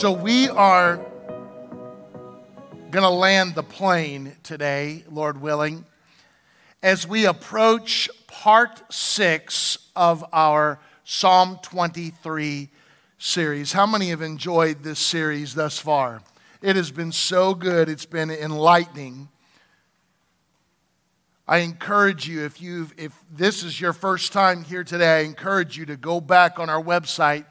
So we are going to land the plane today, Lord willing, as we approach part six of our Psalm 23 series. How many have enjoyed this series thus far? It has been so good, it's been enlightening. I encourage you, if, you if this is your first time here today, I encourage you to go back on our website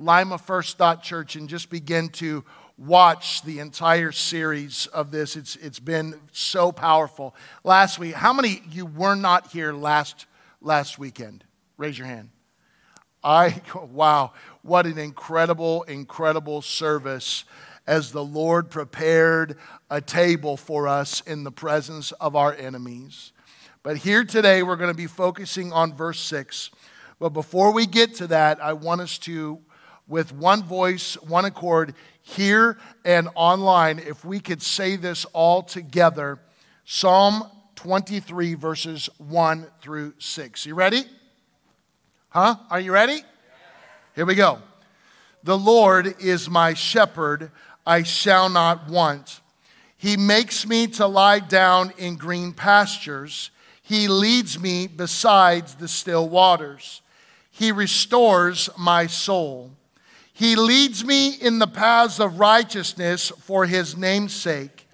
limafirst.church and just begin to watch the entire series of this. It's, it's been so powerful. Last week, how many you were not here last, last weekend? Raise your hand. I, wow, what an incredible, incredible service as the Lord prepared a table for us in the presence of our enemies. But here today, we're going to be focusing on verse 6. But before we get to that, I want us to with one voice, one accord, here and online, if we could say this all together Psalm 23, verses 1 through 6. You ready? Huh? Are you ready? Here we go. The Lord is my shepherd, I shall not want. He makes me to lie down in green pastures. He leads me beside the still waters. He restores my soul. He leads me in the paths of righteousness for his name's sake.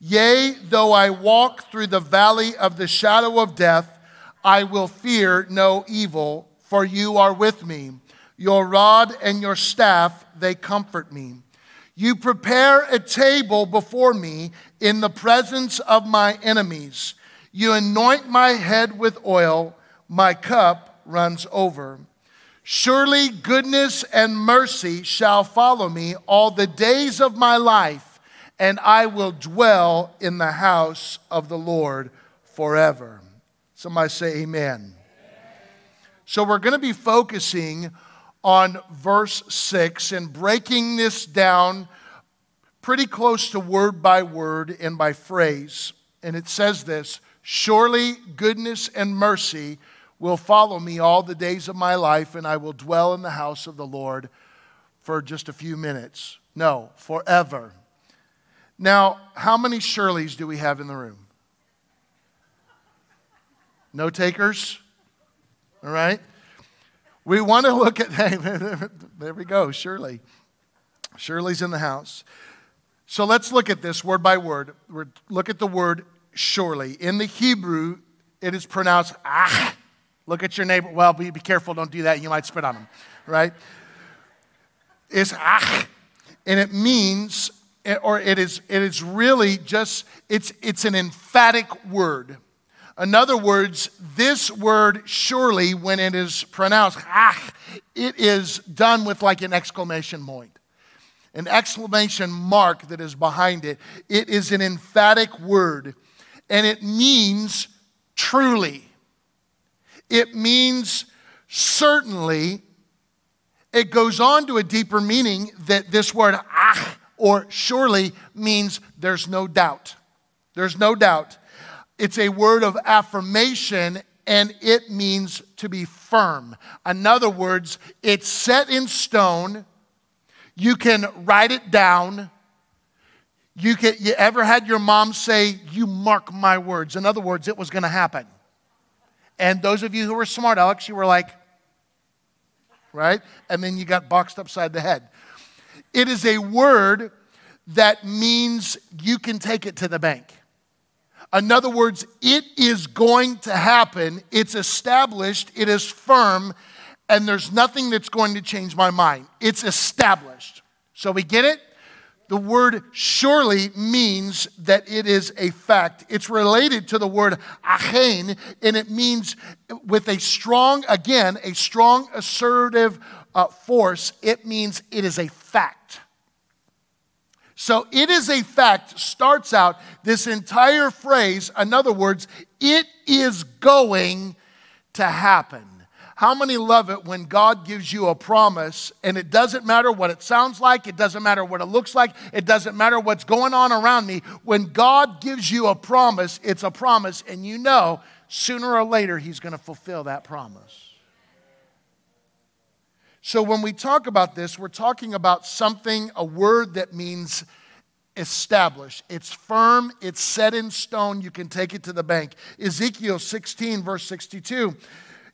Yea, though I walk through the valley of the shadow of death, I will fear no evil, for you are with me. Your rod and your staff, they comfort me. You prepare a table before me in the presence of my enemies. You anoint my head with oil, my cup runs over. Surely goodness and mercy shall follow me all the days of my life, and I will dwell in the house of the Lord forever. Somebody say, Amen. So, we're going to be focusing on verse 6 and breaking this down pretty close to word by word and by phrase. And it says this Surely goodness and mercy will follow me all the days of my life, and I will dwell in the house of the Lord for just a few minutes. No, forever. Now, how many Shirleys do we have in the room? No takers? All right. We want to look at, hey, there we go, Shirley. Shirley's in the house. So let's look at this word by word. Look at the word surely. In the Hebrew, it is pronounced ah. Look at your neighbor. Well, be, be careful. Don't do that. You might spit on them, right? It's ach, and it means, or it is, it is really just, it's, it's an emphatic word. In other words, this word surely, when it is pronounced ach, it is done with like an exclamation point, an exclamation mark that is behind it. It is an emphatic word, and it means truly. It means certainly. It goes on to a deeper meaning that this word ah or surely means there's no doubt. There's no doubt. It's a word of affirmation and it means to be firm. In other words, it's set in stone. You can write it down. You, you ever had your mom say, You mark my words? In other words, it was going to happen. And those of you who were smart, Alex, you were like, right? And then you got boxed upside the head. It is a word that means you can take it to the bank. In other words, it is going to happen, it's established, it is firm, and there's nothing that's going to change my mind. It's established. So we get it? The word surely means that it is a fact. It's related to the word achen, and it means with a strong, again, a strong assertive uh, force, it means it is a fact. So it is a fact starts out this entire phrase, in other words, it is going to happen. How many love it when God gives you a promise and it doesn't matter what it sounds like, it doesn't matter what it looks like, it doesn't matter what's going on around me. When God gives you a promise, it's a promise, and you know sooner or later He's going to fulfill that promise. So when we talk about this, we're talking about something, a word that means established. It's firm, it's set in stone, you can take it to the bank. Ezekiel 16, verse 62,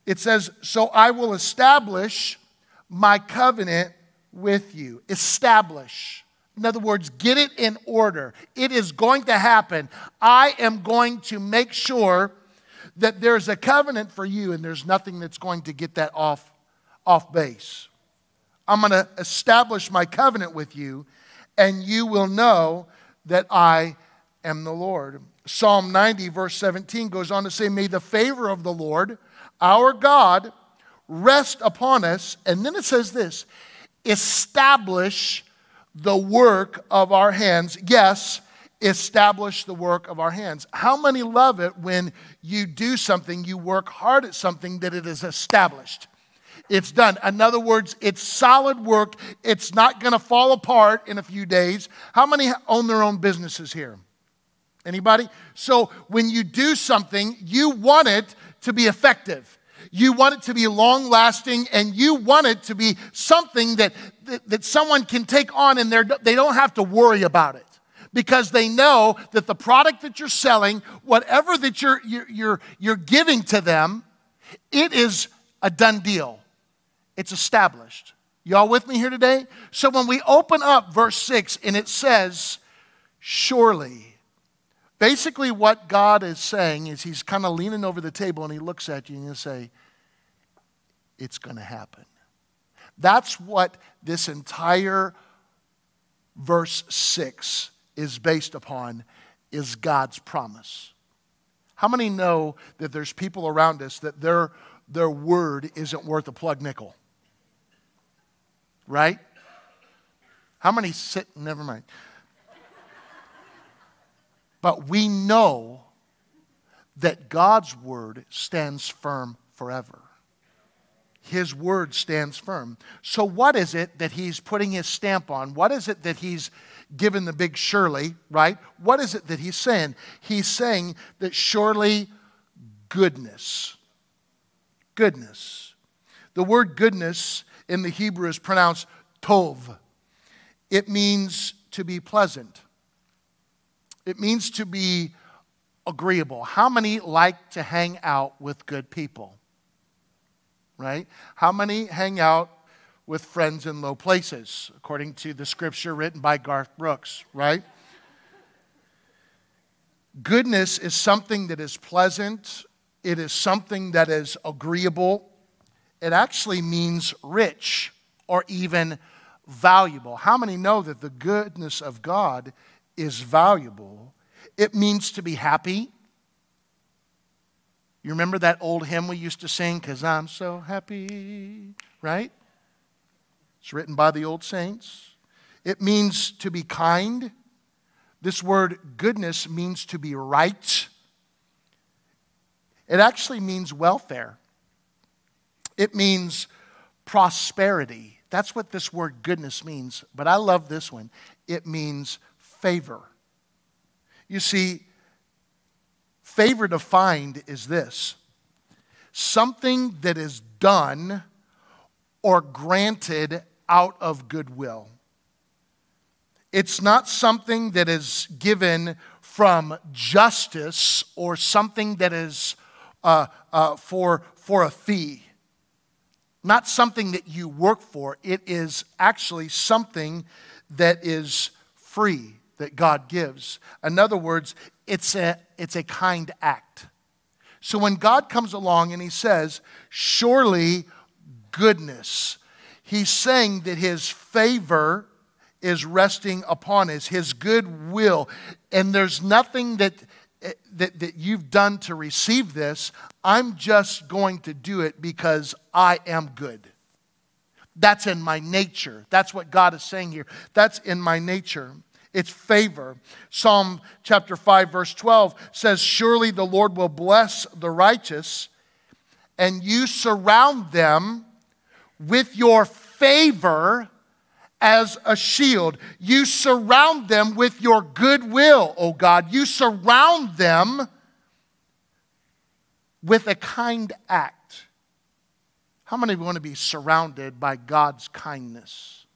it says, So I will establish my covenant with you. Establish. In other words, get it in order. It is going to happen. I am going to make sure that there's a covenant for you and there's nothing that's going to get that off, off base. I'm going to establish my covenant with you and you will know that I am the Lord. Psalm 90, verse 17 goes on to say, May the favor of the Lord, our God, rest upon us. And then it says this establish the work of our hands. Yes, establish the work of our hands. How many love it when you do something, you work hard at something that it is established? It's done. In other words, it's solid work. It's not going to fall apart in a few days. How many own their own businesses here? Anybody? So when you do something, you want it to be effective. You want it to be long lasting and you want it to be something that, that, that someone can take on and they don't have to worry about it because they know that the product that you're selling, whatever that you're, you're, you're, you're giving to them, it is a done deal. It's established. Y'all with me here today? So when we open up verse 6 and it says, Surely, basically what God is saying is He's kind of leaning over the table and He looks at you and He'll say, It's going to happen. That's what this entire verse 6 is based upon is God's promise. How many know that there's people around us that their, their word isn't worth a plug nickel? Right? How many sit, never mind. But we know that God's word stands firm forever. His word stands firm. So, what is it that he's putting his stamp on? What is it that he's given the big surely, right? What is it that he's saying? He's saying that surely goodness. Goodness. The word goodness in the Hebrew is pronounced tov. It means to be pleasant, it means to be agreeable. How many like to hang out with good people? Right? How many hang out with friends in low places, according to the scripture written by Garth Brooks, right? Goodness is something that is pleasant, it is something that is agreeable, it actually means rich or even valuable. How many know that the goodness of God is valuable? It means to be happy. You remember that old hymn we used to sing, Because I'm so happy, right? It's written by the old saints. It means to be kind. This word goodness means to be right. It actually means welfare. It means prosperity. That's what this word goodness means. But I love this one. It means favor. You see, favor defined is this something that is done or granted out of goodwill. It's not something that is given from justice or something that is uh, uh, for, for a fee not something that you work for. It is actually something that is free that God gives. In other words, it's a, it's a kind act. So when God comes along and he says, Surely goodness, he's saying that his favor is resting upon us, his good will. And there's nothing that eh, that, that you've done to receive this. I'm just going to do it because I am good. That's in my nature. That's what God is saying here. That's in my nature. It's favor. Psalm chapter 5, verse 12 says, Surely the Lord will bless the righteous, and you surround them with your favor as a shield. You surround them with your goodwill, O God. You surround them with a kind act. How many want to be surrounded by God's kindness?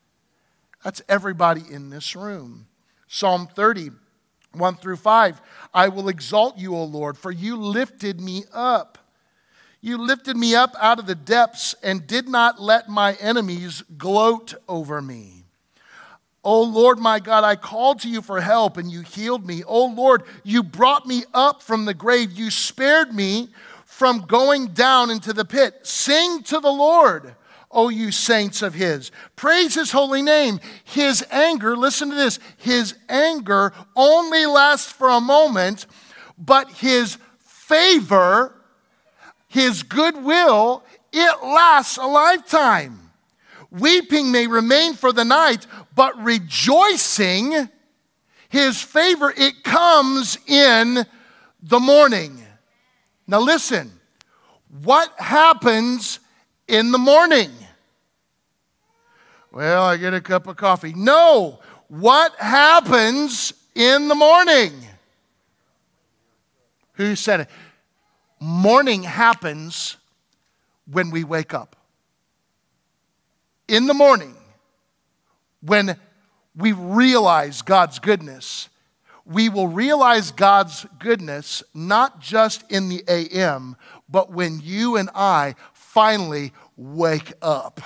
That's everybody in this room. Psalm 30, 1 through 5. I will exalt you, O Lord, for you lifted me up. You lifted me up out of the depths and did not let my enemies gloat over me. O Lord my God, I called to you for help and you healed me. O Lord, you brought me up from the grave. You spared me from going down into the pit. Sing to the Lord, O you saints of his. Praise his holy name. His anger, listen to this, his anger only lasts for a moment, but his favor, his goodwill, it lasts a lifetime. Weeping may remain for the night, but rejoicing, his favor, it comes in the morning. Now, listen, what happens in the morning? Well, I get a cup of coffee. No, what happens in the morning? Who said it? Morning happens when we wake up. In the morning, when we realize God's goodness, we will realize God's goodness not just in the AM, but when you and I finally wake up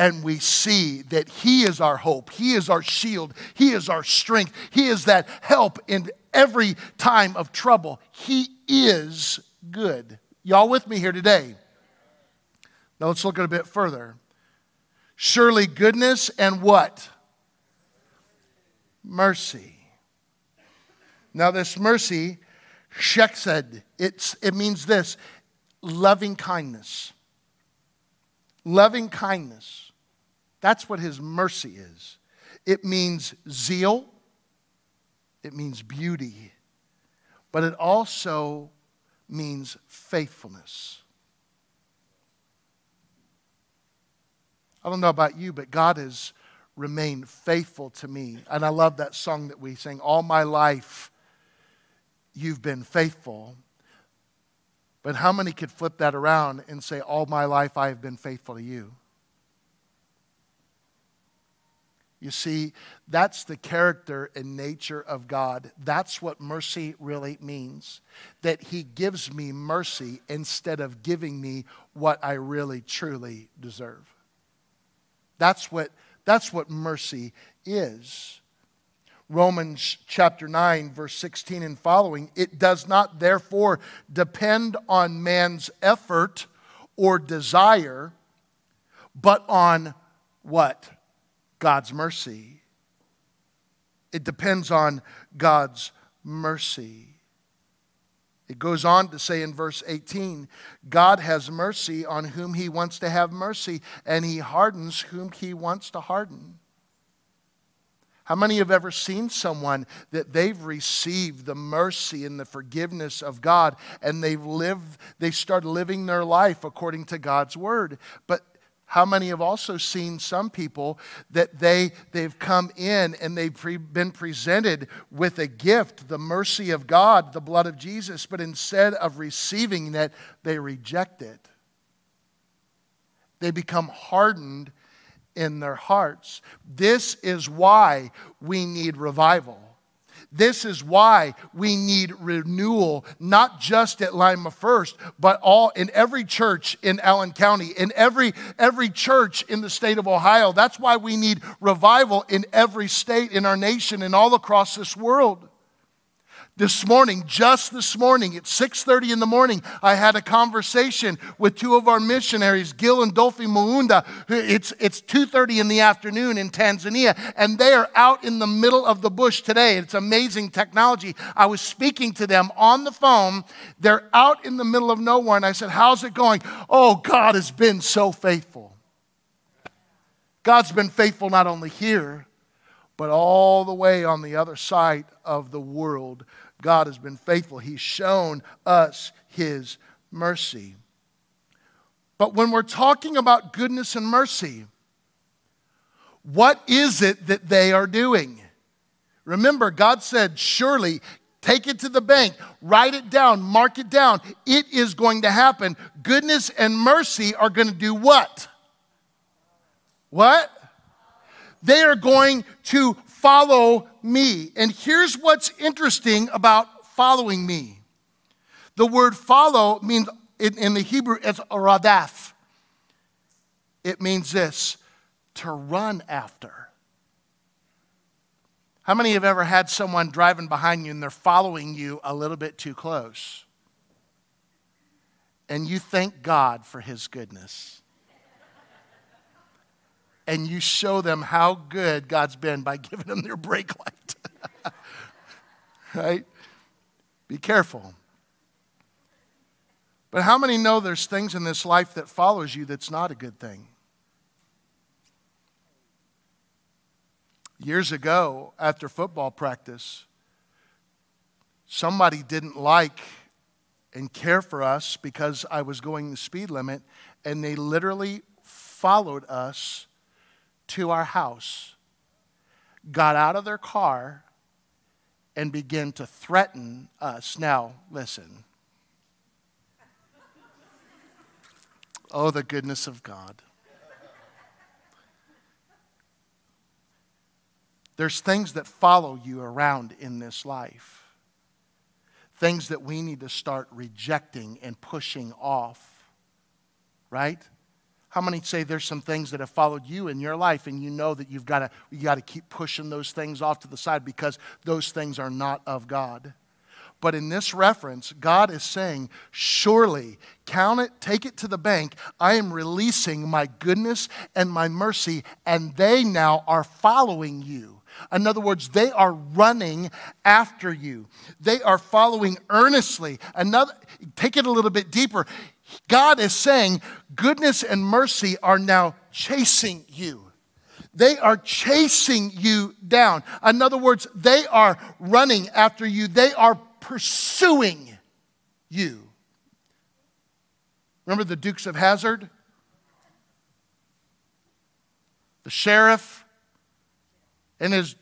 and we see that He is our hope, He is our shield, He is our strength, He is that help in every time of trouble. He is good. Y'all with me here today? Now let's look at a bit further. Surely goodness and what? Mercy now, this mercy, chesed, it's, it means this loving kindness. Loving kindness. That's what his mercy is. It means zeal, it means beauty, but it also means faithfulness. I don't know about you, but God has remained faithful to me. And I love that song that we sing, All My Life you've been faithful. But how many could flip that around and say, All my life I have been faithful to you? You see, that's the character and nature of God. That's what mercy really means. That He gives me mercy instead of giving me what I really truly deserve. That's what, that's what mercy is. Romans chapter 9, verse 16 and following, it does not therefore depend on man's effort or desire, but on what? God's mercy. It depends on God's mercy. It goes on to say in verse 18 God has mercy on whom he wants to have mercy, and he hardens whom he wants to harden. How many have ever seen someone that they've received the mercy and the forgiveness of God and they've lived, they start living their life according to God's word? But how many have also seen some people that they, they've come in and they've pre- been presented with a gift, the mercy of God, the blood of Jesus, but instead of receiving that, they reject it? They become hardened in their hearts. This is why we need revival. This is why we need renewal, not just at Lima First, but all in every church in Allen County, in every every church in the state of Ohio. That's why we need revival in every state in our nation and all across this world. This morning, just this morning at 6:30 in the morning, I had a conversation with two of our missionaries, Gil and Dolphy Muunda. It's, it's 2:30 in the afternoon in Tanzania, and they are out in the middle of the bush today. It's amazing technology. I was speaking to them on the phone. They're out in the middle of nowhere, and I said, How's it going? Oh, God has been so faithful. God's been faithful not only here, but all the way on the other side of the world. God has been faithful. He's shown us His mercy. But when we're talking about goodness and mercy, what is it that they are doing? Remember, God said, Surely Take it to the bank, write it down, mark it down. It is going to happen. Goodness and mercy are going to do what? What? They are going to follow me. And here's what's interesting about following me the word follow means, in, the Hebrew, it's radaf. It means this to run after. How many have ever had someone driving behind you and they're following you a little bit too close? And you thank God for His goodness. And you show them how good God's been by giving them their brake light. right? Be careful. But how many know there's things in this life that follows you that's not a good thing? Years ago, after football practice, somebody didn't like and care for us because I was going the speed limit, and they literally followed us to our house, got out of their car, and began to threaten us. Now, listen. Oh, the goodness of God. There's things that follow you around in this life, things that we need to start rejecting and pushing off, right? How many say there's some things that have followed you in your life and you know that you've got to you got to keep pushing those things off to the side because those things are not of God? But in this reference, God is saying, Surely, count it, take it to the bank. I am releasing my goodness and my mercy, and they now are following you. In other words, they are running after you. They are following earnestly. Another, take it a little bit deeper. God is saying, goodness and mercy are now chasing you. They are chasing you down. In other words, they are running after you. They are pursuing you. Remember the Dukes of Hazzard? The sheriff and his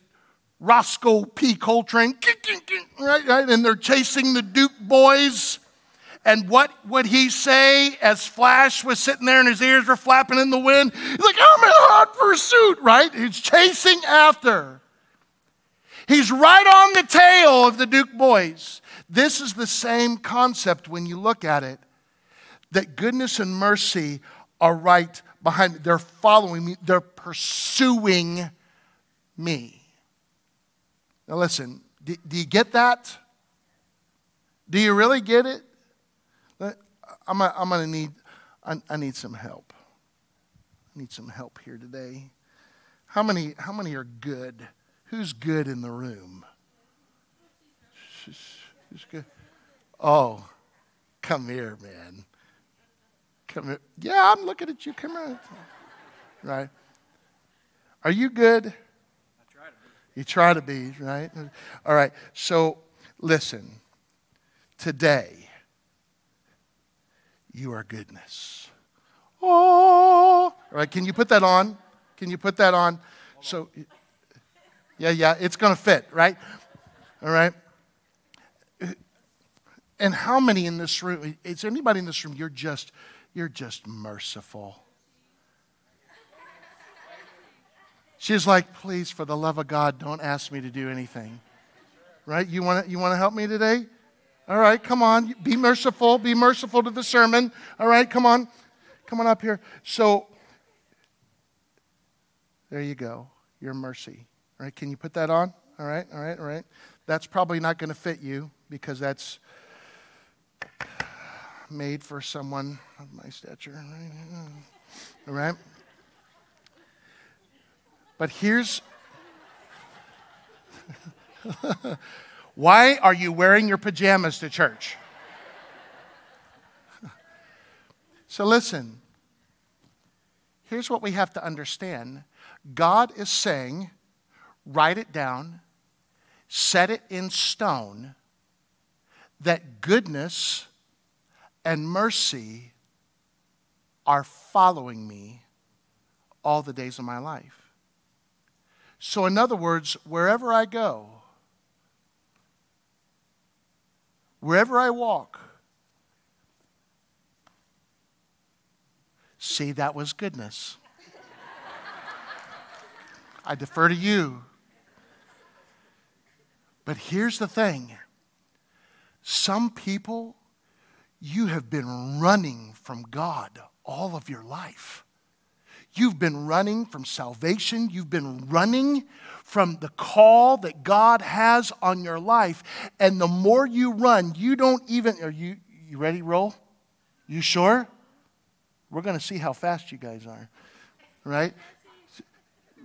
Roscoe P. Coltrane, right, right, and they're chasing the Duke boys. And what would he say as Flash was sitting there and his ears were flapping in the wind? He's like, I'm in hot pursuit, right? He's chasing after. He's right on the tail of the Duke boys. This is the same concept when you look at it that goodness and mercy are right behind me. They're following me, they're pursuing me. Now, listen, do, do you get that? Do you really get it? I'm, I'm going to need, I, I need some help. I need some help here today. How many, how many are good? Who's good in the room? Who's good? Oh, come here, man. Come here. Yeah, I'm looking at you. Come here. Right. Are you good? You try to be, right? All right. So listen. Today, you are goodness. Oh. All right. Can you put that on? Can you put that on? So, yeah, yeah, it's going to fit, right? All right. And how many in this room, is there anybody in this room, you're just, you're just merciful? She's like, please, for the love of God, don't ask me to do anything. Right? You want to you want to help me today? All right, come on. Be merciful. Be merciful to the sermon. All right, come on. Come on up here. So, there you go. Your mercy. All right, can you put that on? All right, all right, all right. That's probably not going to fit you because that's made for someone of my stature. All right? But here's why are you wearing your pajamas to church? so listen, here's what we have to understand God is saying, write it down, set it in stone, that goodness and mercy are following me all the days of my life. So, in other words, wherever I go, wherever I walk. See, that was goodness. I defer to you. But here's the thing some people, you have been running from God all of your life. You've been running from salvation. You've been running from the call that God has on your life. And the more you run, you don't even. Are you, you ready, roll? You sure? We're going to see how fast you guys are. Right?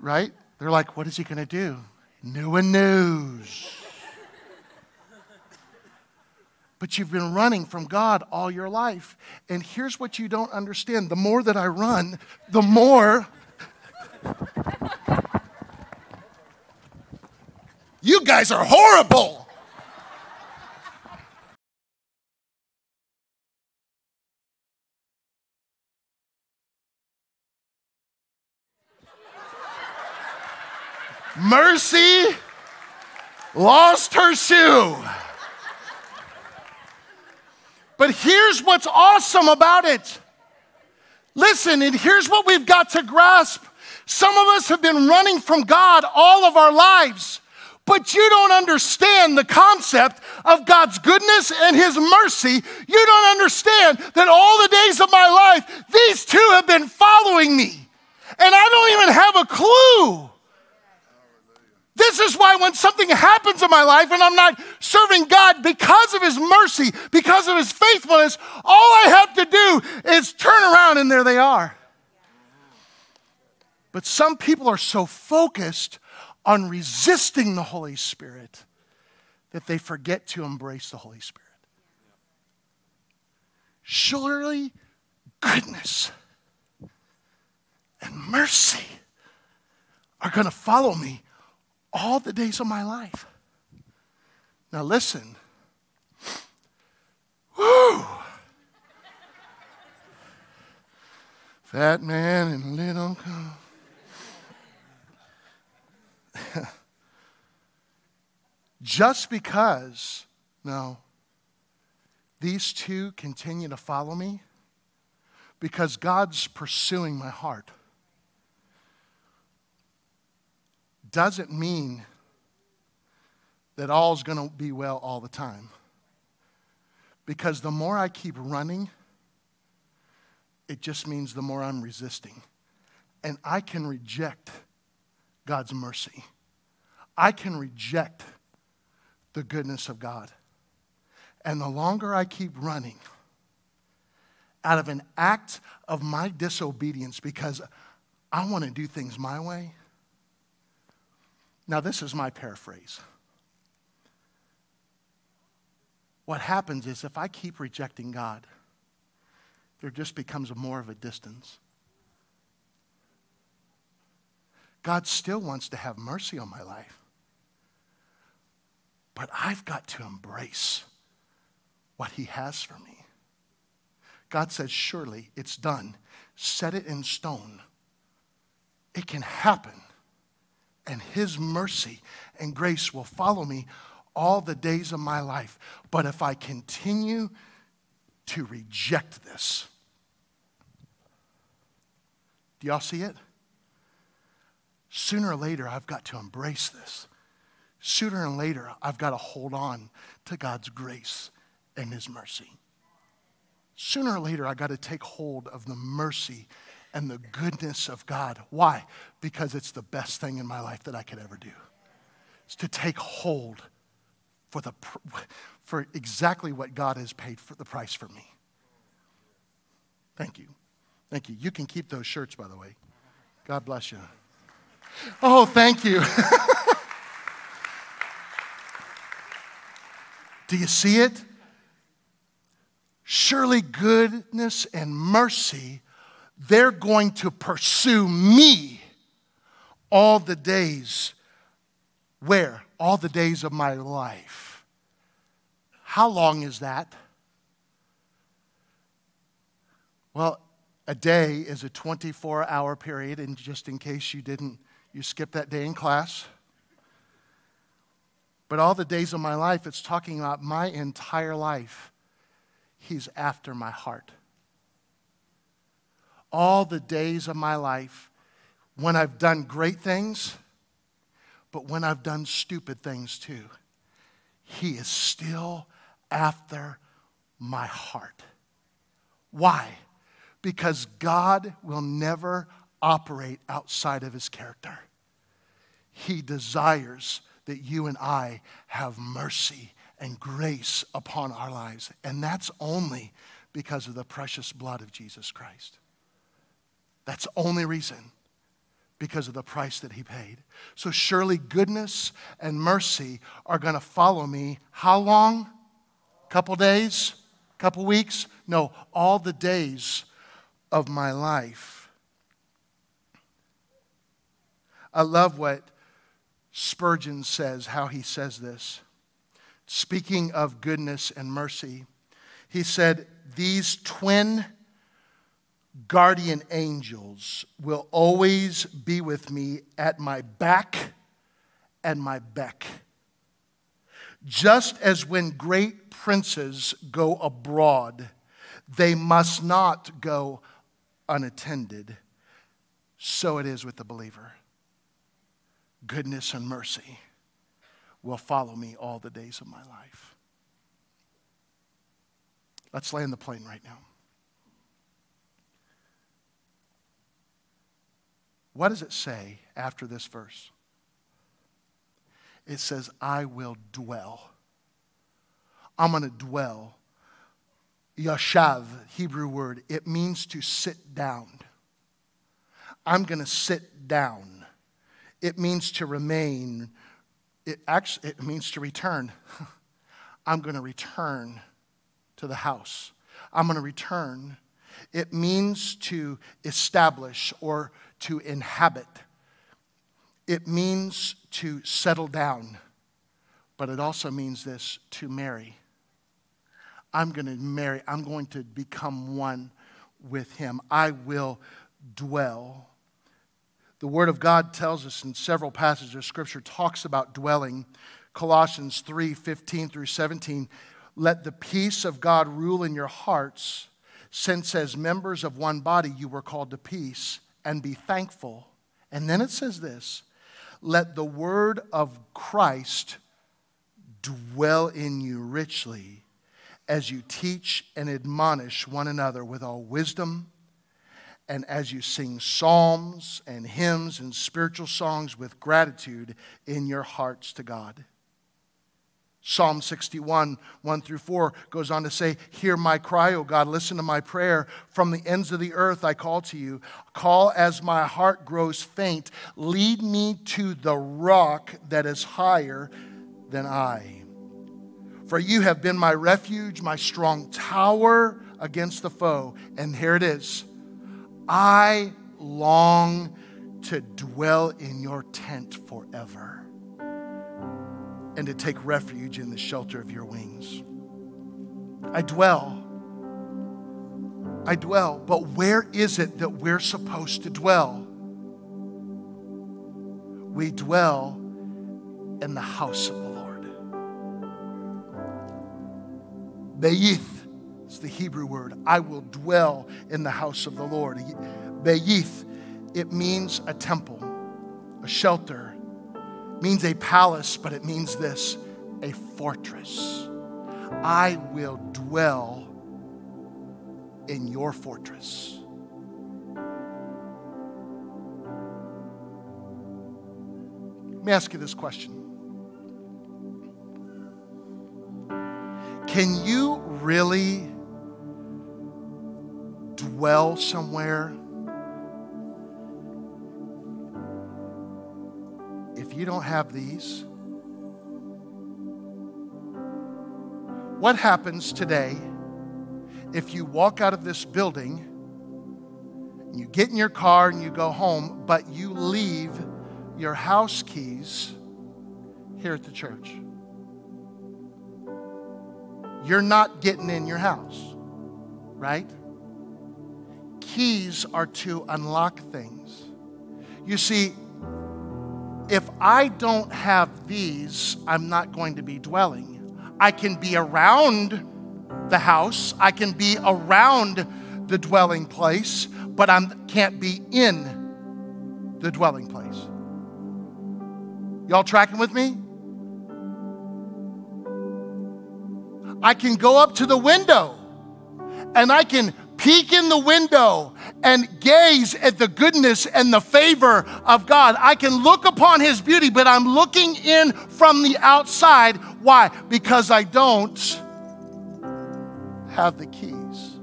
Right? They're like, what is he going to do? New and news. But you've been running from God all your life. And here's what you don't understand the more that I run, the more. you guys are horrible. Mercy lost her shoe. But here's what's awesome about it. Listen, and here's what we've got to grasp. Some of us have been running from God all of our lives, but you don't understand the concept of God's goodness and His mercy. You don't understand that all the days of my life, these two have been following me, and I don't even have a clue. This is why when something happens in my life and I'm not serving God because of His mercy, because of His faithfulness, all I have to do is turn around and there they are. But some people are so focused on resisting the Holy Spirit that they forget to embrace the Holy Spirit. Surely goodness and mercy are going to follow me all the days of my life. Now, listen. Woo! Fat man and little. Just because, no, these two continue to follow me because God's pursuing my heart. Doesn't mean that all's going to be well all the time. Because the more I keep running, it just means the more I'm resisting. And I can reject God's mercy. I can reject the goodness of God. And the longer I keep running, out of an act of my disobedience, because I want to do things my way, now, this is my paraphrase. What happens is if I keep rejecting God, there just becomes more of a distance. God still wants to have mercy on my life. But I've got to embrace what He has for me. God says, Surely it's done. Set it in stone. It can happen and His mercy and grace will follow me all the days of my life. But if I continue to reject this, do y'all see it? Sooner or later, I've got to embrace this. Sooner or later, I've got to hold on to God's grace and His mercy. Sooner or later, I've got to take hold of the mercy and the goodness of God. Why? Because it's the best thing in my life that I could ever do. It's to take hold for, the, for exactly what God has paid for the price for me. Thank you. Thank you. You can keep those shirts, by the way. God bless you. Oh, thank you. Do you see it? Surely goodness and mercy they're going to pursue me all the days. Where? All the days of my life. How long is that? Well, a day is a 24 hour period, and just in case you didn't, you skipped that day in class. But all the days of my life, it's talking about my entire life. He's after my heart. All the days of my life, when I've done great things, but when I've done stupid things too, He is still after my heart. Why? Because God will never operate outside of his character. He desires that you and I have mercy and grace upon our lives. And that's only because of the precious blood of Jesus Christ. That's the only reason because of the price that he paid. So surely goodness and mercy are going to follow me. How long? Couple days? Couple weeks? No, all the days of my life. I love what Spurgeon says, how he says this. Speaking of goodness and mercy, he said, These twin guardian angels will always be with me at my back and my beck. Just as when great princes go abroad, they must not go unattended. So it is with the believer. Goodness and mercy will follow me all the days of my life. Let's land the plane right now. What does it say after this verse? it says, I will dwell. I'm going to dwell. Yashav, Hebrew word, it means to sit down. I'm going to sit down. It means to remain. It actually it means to return. I'm going to return to the house. I'm going to return. It means to establish or to inhabit. It means to settle down, but it also means this to marry. I'm going to marry, I'm going to become one with him. I will dwell. The Word of God tells us in several passages of Scripture, talks about dwelling. Colossians 3 15 through 17. Let the peace of God rule in your hearts, since as members of one body you were called to peace, and be thankful. And then it says this let the word of Christ dwell in you richly as you teach and admonish one another with all wisdom, and as you sing psalms and hymns and spiritual songs with gratitude in your hearts to God. Psalm 61, 1 through 4 goes on to say, Hear my cry, O God, listen to my prayer. From the ends of the earth I call to you. Call as my heart grows faint. Lead me to the rock that is higher than I. For you have been my refuge, my strong tower against the foe. And here it is I long to dwell in your tent forever and to take refuge in the shelter of your wings. I dwell. I dwell. But where is it that we're supposed to dwell? We dwell in the house of the Lord. Be'ith is the Hebrew word. I will dwell in the house of the Lord. Be'ith, it means a temple, a shelter, means a palace, but it means this a fortress. I will dwell in your fortress. Let me ask you this question Can you really dwell somewhere you don't have these, what happens today if you walk out of this building, you get in your car and you go home, but you leave your house keys here at the church? You're not getting in your house, right? Keys are to unlock things. You see, if I don't have these, I'm not going to be dwelling. I can be around the house, I can be around the dwelling place, but I can't be in the dwelling place. Y'all tracking with me? I can go up to the window and I can peek in the window and gaze at the goodness and the favor of God. I can look upon His beauty, but I'm looking in from the outside. Why? Because I don't have the keys.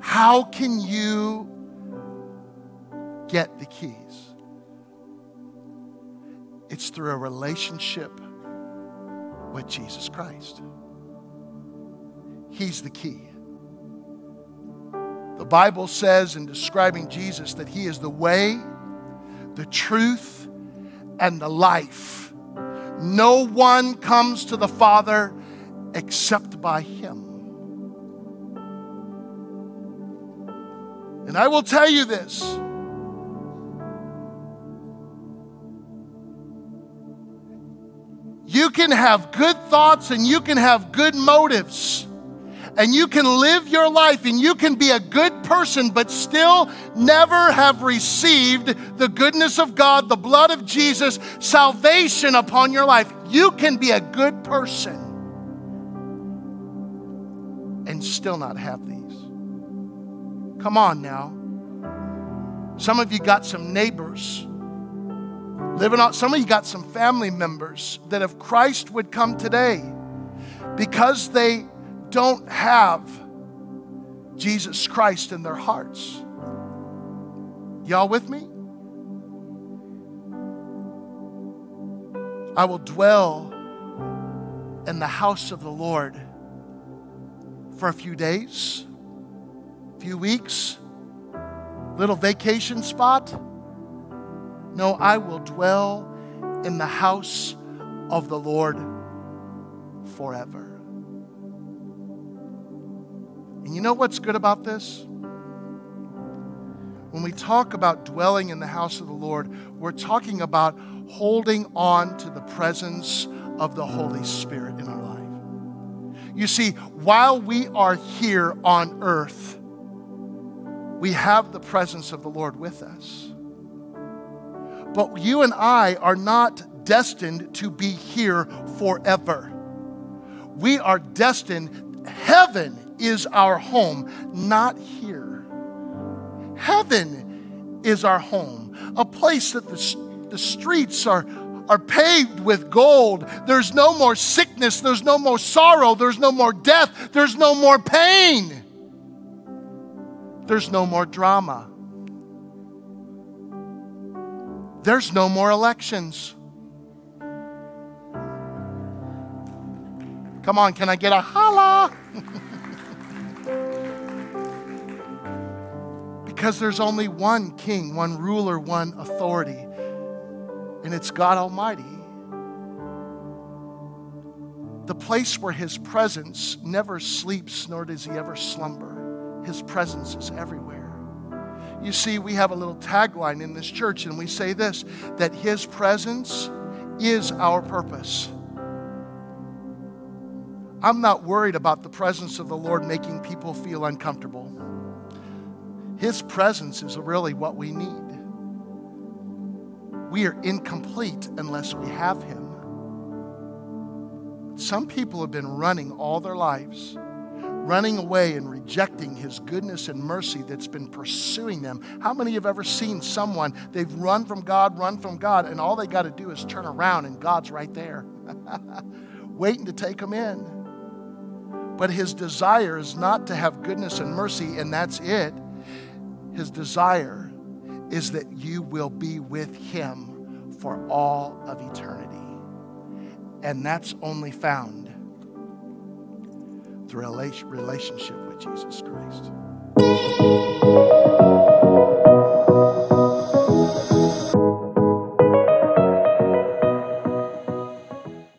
How can you get the keys? It's through a relationship with Jesus Christ. He's the key. The Bible says in describing Jesus that He is the way, the truth, and the life. No one comes to the Father except by Him. And I will tell you this. You can have good thoughts and you can have good motives and you can live your life and you can be a good person, but still never have received the goodness of God, the blood of Jesus, salvation upon your life. You can be a good person and still not have these. Come on now. Some of you got some neighbors living on, some of you got some family members that if Christ would come today, because they don't have Jesus Christ in their hearts. Y'all with me? I will dwell in the house of the Lord for a few days, few weeks, little vacation spot. No, I will dwell in the house of the Lord forever. And you know what's good about this? When we talk about dwelling in the house of the Lord, we're talking about holding on to the presence of the Holy Spirit in our life. You see, while we are here on earth, we have the presence of the Lord with us. But you and I are not destined to be here forever. We are destined, heaven is our home, not here. Heaven is our home, a place that the, the streets are, are paved with gold. There's no more sickness, there's no more sorrow, there's no more death, there's no more pain, there's no more drama. There's no more elections. Come on, can I get a holla? Because there's only one king, one ruler, one authority, and it's God Almighty. The place where His presence never sleeps, nor does He ever slumber. His presence is everywhere. You see, we have a little tagline in this church, and we say this that His presence is our purpose. I'm not worried about the presence of the Lord making people feel uncomfortable. His presence is really what we need. We are incomplete unless we have Him. Some people have been running all their lives, running away and rejecting His goodness and mercy that's been pursuing them. How many have ever seen someone, they've run from God, run from God, and all they got to do is turn around and God's right there, waiting to take them in? But His desire is not to have goodness and mercy, and that's it. His desire is that you will be with Him for all of eternity. And that's only found through a relationship with Jesus Christ.